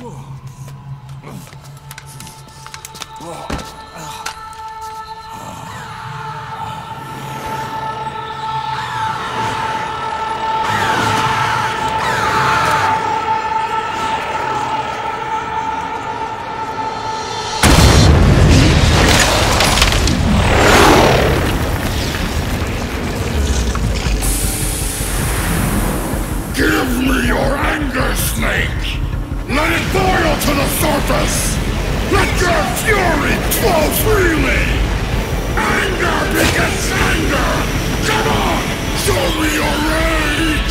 Oh. Boil to the surface! Let your fury flow freely! Anger begets anger! Come on! Show me your rage!